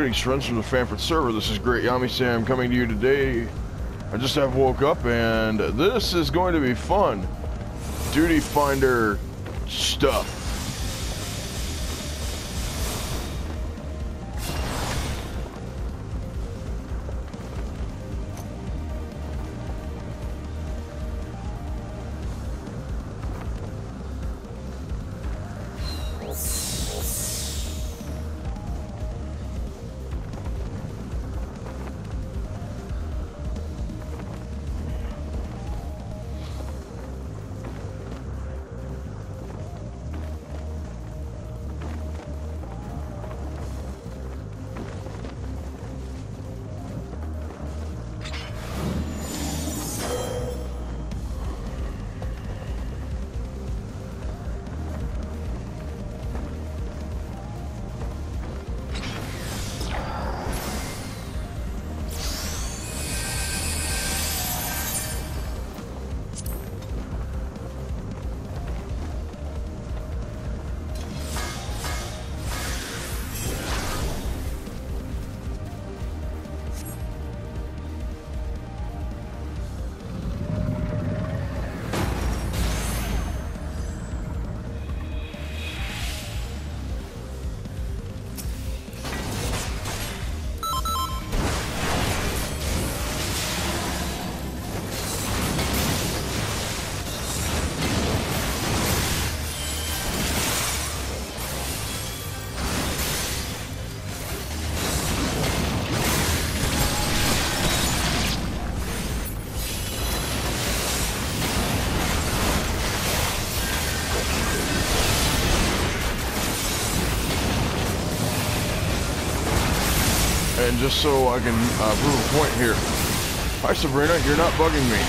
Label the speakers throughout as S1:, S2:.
S1: Greetings friends from the Fanford server, this is Great Yami Sam coming to you today. I just have woke up and this is going to be fun. Duty Finder stuff. And just so I can uh, prove a point here. Hi Sabrina, you're not bugging me.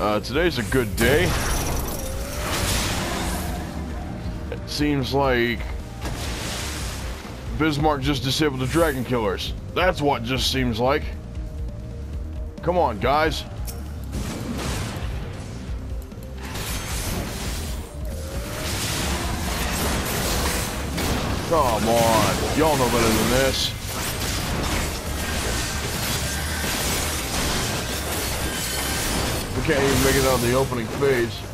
S1: Uh, today's a good day. It seems like Bismarck just disabled the Dragon Killers. That's what just seems like. Come on, guys. Come on. Y'all know better than this. We can't even make it out of the opening phase.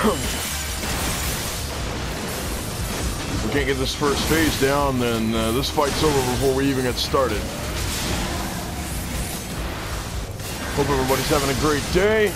S1: If we can't get this first phase down, then uh, this fight's over before we even get started. Hope everybody's having a great day.